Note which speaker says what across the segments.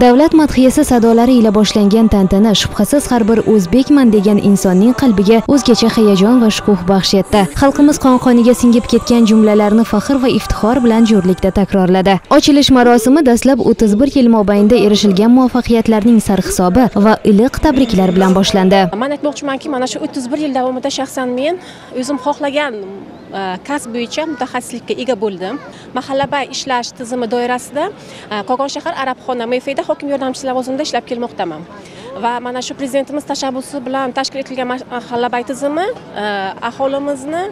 Speaker 1: davlat madhiyasi sadolari ila boshlangan tantana shubhasiz har bir o'zbekman degan insonning qalbiga o'zgacha hayajon va shukuh baxsh etdi xalqimiz qon qoniga singib ketgan jumlalarni faxr va iftixor bilan jo'rlikda takrorladi. Ochilish marosimi dastlab 31 yil mobaynida erishilgan muvaffaqiyatlarning sarhisobi va iliq tabriklar bilan boshlandi.
Speaker 2: Man aytmoqchimanki mana shu 31 yil davomida shaxsan men o'zim xohlagan Э, kasb bo'yicha mutaxassislikka ega bo'ldim. Mahallabay ishlash tizimi doirasida e, qo'qon shahar arabxona mfda hokim yordamchisi lavozimida ishlab kelmoqdaman. Va mana shu prezidentimiz tashabbusi bilan tashkil etilgan mahallabay tizimi e, aholimizni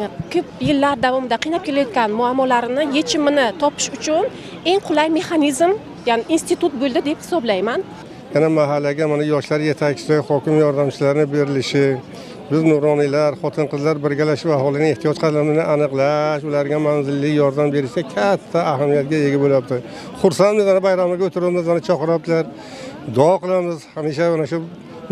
Speaker 2: e, ko'p yillar davomida qiynab kelayotgan muammolarini yechimini topish uchun eng qulay mexanizm ya'ni institut bo'ldi deb hisoblayman.
Speaker 3: Yana mahallaga mana yoshlar yetakchisi hokim yordamchilarini berilishi biz nuroniylar xotin qizlar birgalashib aholining ehtiyojlarini aniqlash ularga manzilli yordam berishda katta ahamiyatga ega bo'lyapti. Xursandmiz ana bayramga o'tiribmiz ana chaqiryaptilar duo qilamiz hamisha mana shu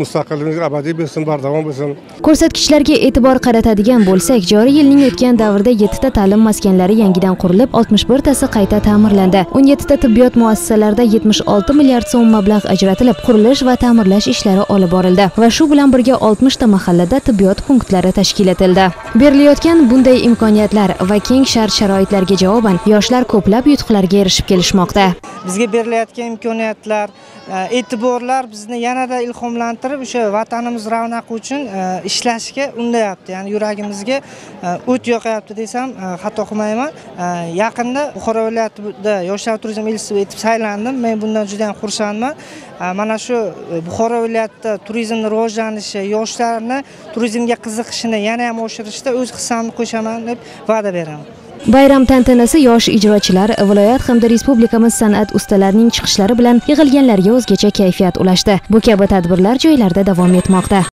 Speaker 3: mustaqilligimiz abadiy bo'lsin bardavom bo'lsin.
Speaker 1: Ko'rsatkichlarga e'tibor qaratadigan bo'lsak joriy yilning o'tgan davrida yettita ta'lim maskanlari yangidan qurilib 61 tasi qayta ta'mirlandi. 17 ta tibbiyot muassasalarida 76 milliard so'm mablag' ajratilib qurilish va ta'mirlash ishlari olib borildi va shu bilan birga 60 ta mahallada tibbiyot punktlari tashkil etildi. Berilayotgan bunday imkoniyatlar va keng shart sharoitlarga javoban yoshlar ko'plab yutuqlarga erishib kelishmoqda.
Speaker 4: Bizga berilayotgan imkoniyatlar e, e'tiborlar bizni yanada ilhomlantirib o'sha vatanimiz ravnaqi uchun e, ishlashga undayapti. Ya'ni yuragimizga e, o't yoqayapti desam e, xato qilmayman. Yaqinda buxoro viloyatida yoshlar turizm elchisi etib saylandim. Men bundan juda yam xursandman mana shu buxoro viloyatida turizmni rivojlanishi yoshlarni turizmga qiziqishini yana ham oshirishda o'z hissamni qo'shaman deb va'da beraman.
Speaker 1: Bayram tantanasi yosh ijrochilar viloyat hamda respublikamiz san'at ustalarining chiqishlari bilan yig'ilganlarga o'zgacha kayfiyat ulashdi. Bu kabi tadbirlar joylarda davom etmoqda.